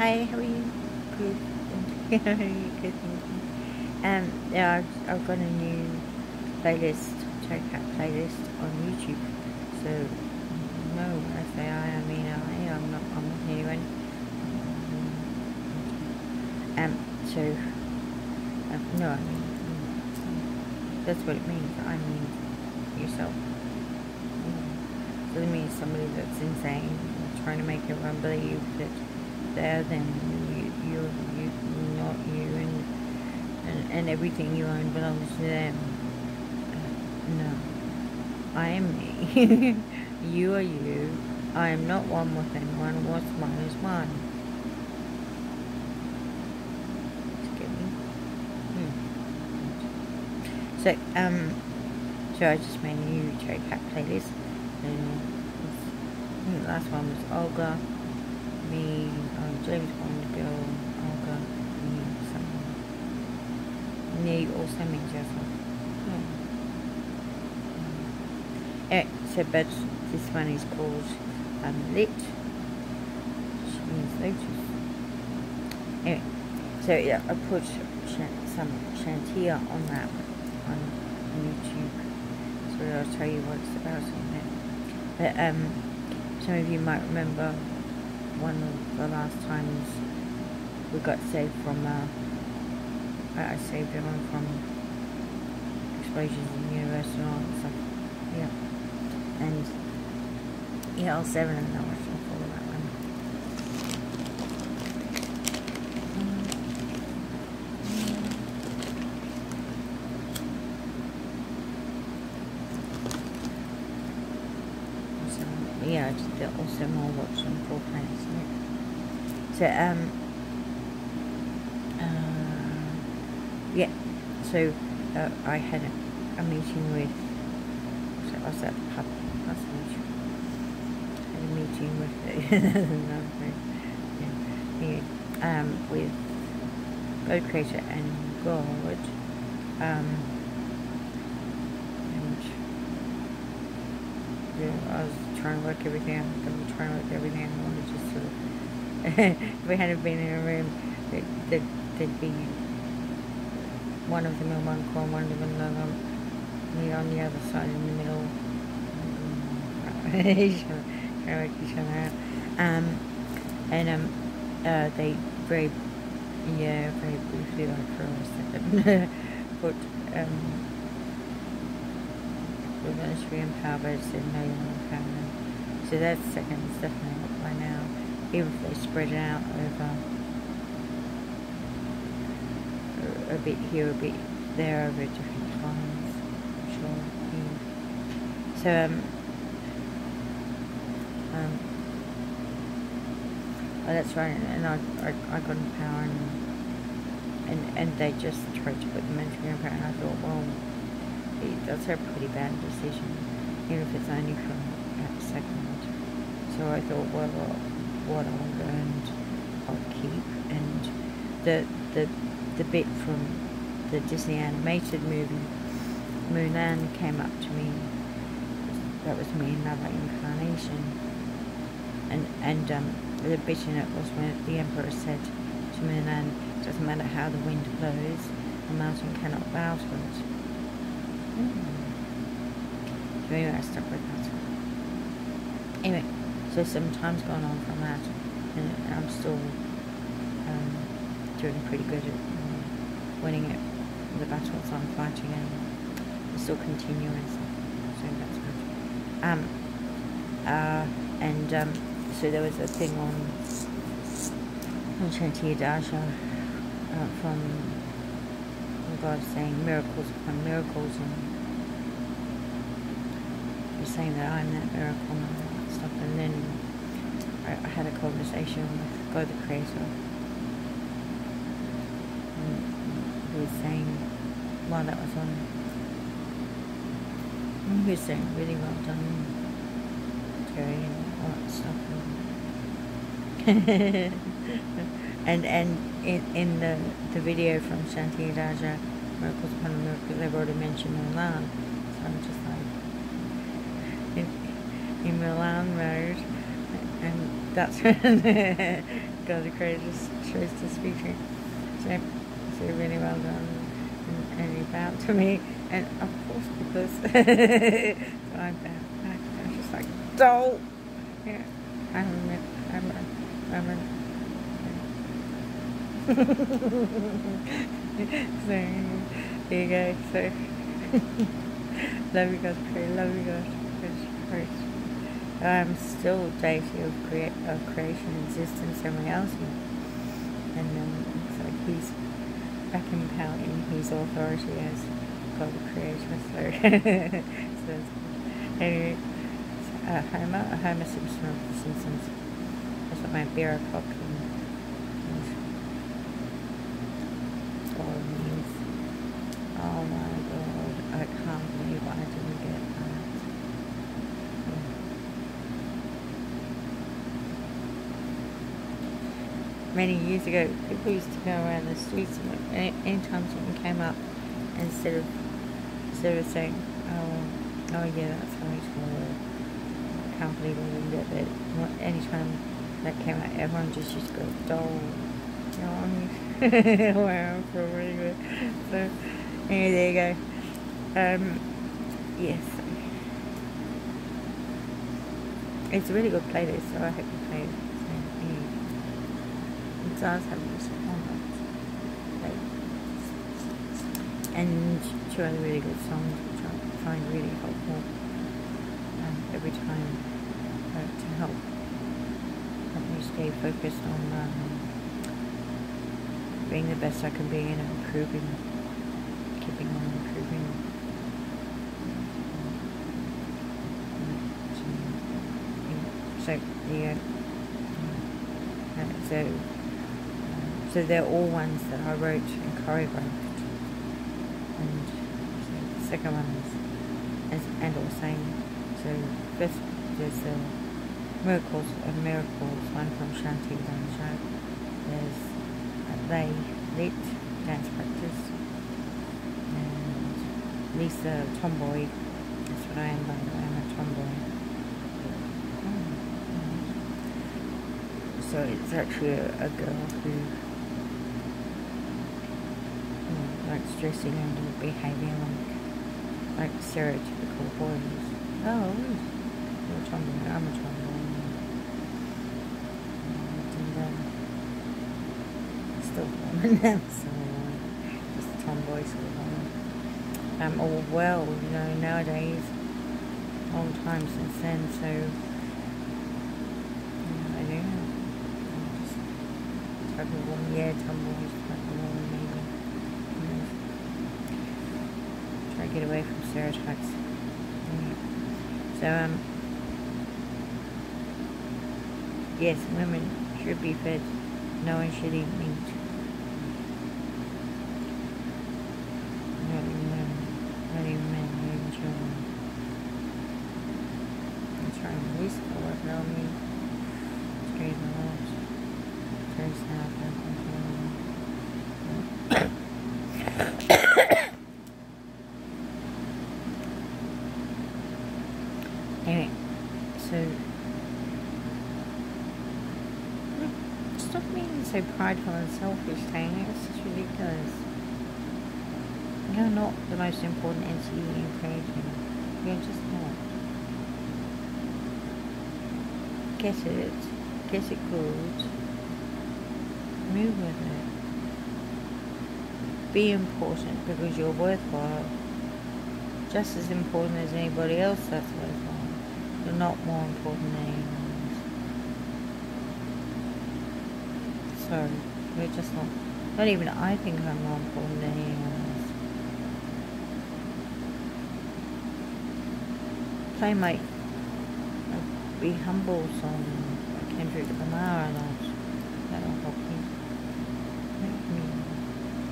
Hi, how are you? Good. How are you? Good, thank you. Um, yeah, I've, I've got a new playlist, Toe out playlist on YouTube. So, no, I say I, I mean I. I'm not, I'm not anyone. Um, so, um, no, I mean, mm, that's what it means. I mean yourself. It Doesn't mean somebody that's insane, trying to make everyone believe that there, then you, you're, you, not you, and, and, and everything you own belongs to them. No. I am me. you are you. I am not one with anyone. What's mine is mine. Hmm. So, um, so I just made a new Terry Cat playlist. And the last one was Olga me, um, James Bond girl, Olga, me, someone. Me also means yourself. Yeah. Anyway, so but this one is called um, Lit. Which means lotus. Anyway, so yeah, I put some Shantia on that on YouTube. So I'll tell you what it's about in there. But um, some of you might remember one of the last times we got saved from, uh, I saved everyone from explosions in the universe and all that stuff. Yeah. And, yeah, all seven of them were follow that one. Yeah, just also more watch on four planets. So, um, uh, yeah, so uh, I had a, a, meeting with, so I was at the pub last week. Had a meeting with, yeah, um, with God Creator and God. Um, and I was trying to work everything. I'm trying to work everything out. I wanted just of if we hadn't been in a room, there'd, there'd, be one of them in one corner, one of them in another, me on the other side in the middle. trying to work each other out. Um, and um, uh, they very, yeah, very briefly, like for a second, put um, we're going to be empowered, said no, you're not empowered. So that second is definitely up by now even if they spread it out over a bit here, a bit there, over different times. I'm sure. So, um, um, oh, that's right, and I, I, I got in power, and, and, and they just tried to put the military in power, and I thought, well, that's a pretty bad decision, even if it's only for a second. So I thought, well, well what I'll learned I'll keep. And the the the bit from the Disney animated movie Mulan came up to me. That was me another incarnation. And and um, the bit in it was when the Emperor said to Mulan it doesn't matter how the wind blows the mountain cannot bow to it. Mm. so anyway I stuck with that. Anyway so some time's gone on from that, and I'm still um, doing pretty good at um, winning it, the battles I'm fighting, and still continuing, so, that's good. Um, uh, and um, so there was a thing on, on Shanti Adasha uh, from God saying miracles upon miracles, and you're saying that I'm that miracle stuff and then I, I had a conversation with God the Creator and he was saying while that was on he was saying really well done Terry and all that stuff and and in, in the, the video from Shanti Raja Miracles Upon Miracles they've already mentioned Mulan so I'm just in Mulan Road, and that's when God the Creator's chose to speak to. So, so really well done. And, and he bowed to me. And of course, because so I bowed back. I was just like, don't. Yeah. I'm a, I'm a, I'm a, so there you go. So love you guys, pray, love you guys, praise, I'm still deity of create of creation, existence, and reality, and um, it's like he's back in his authority as God the Creator. So, so anyway, uh, Homer, Homer Simpson of The Simpsons. That's what my beer o'clock Oh my god, I can't believe I didn't get that. Many years ago, people used to go around the streets and anytime someone came up, instead of instead of saying, oh, oh yeah, that's how he's going I can't believe I didn't get that. Anytime that came out, everyone just used to go, doll. You know what I mean? wow, for really good. So, Anyway, there you go. Um, yes. It's a really good playlist, so I hope you play it. It does have music on it. And two other really good songs, which I find really helpful um, every time uh, to help help me stay focused on um, being the best I can be and improving keeping on improving. So yeah, uh, so so they're all ones that I wrote and choreographed, and so the second one is, is and all saying. So first there's the miracles of miracles, one from Shanti Danjak. There's uh, they lit dance practice and Lisa Tomboy. That's what I am, by the way. I'm a tomboy. So it's actually a, a girl who know, likes and behaving like like stereotypical boys. Oh, you're a tomboy. I'm a tomboy. And, um, still them, so just a tomboy sort of um, all well, you know, nowadays. Long time since then, so yeah, I don't know. Just type of woman, yeah, tomboys, type of woman, maybe. You know, try get away from stereotypes. Yeah. So, um, yes, women should be fed. No one should eat meat. Anyway, so stop being so prideful and selfish, Tanya. It's just ridiculous. You're not the most important entity in creation. You're just not. Get it. Get it good. Move with it. Be important because you're worthwhile. Just as important as anybody else that's worthwhile. You're not more important than anyone else. So, we're just not, not even I think I'm important than anyone else. Play my Be Humble song by Kendrick Lamar a lot. That'll help me. Make me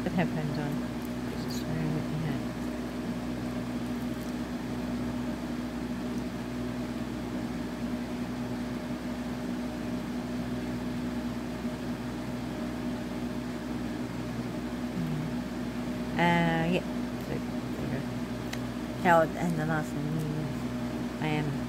put headphones on. Just staring with my head. Now, and is, I am